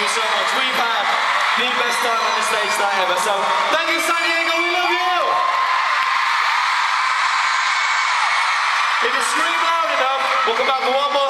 you so much. We've had the best time on the stage that ever. So thank you, San Diego. We love you. If you scream loud enough, we'll come back for one more.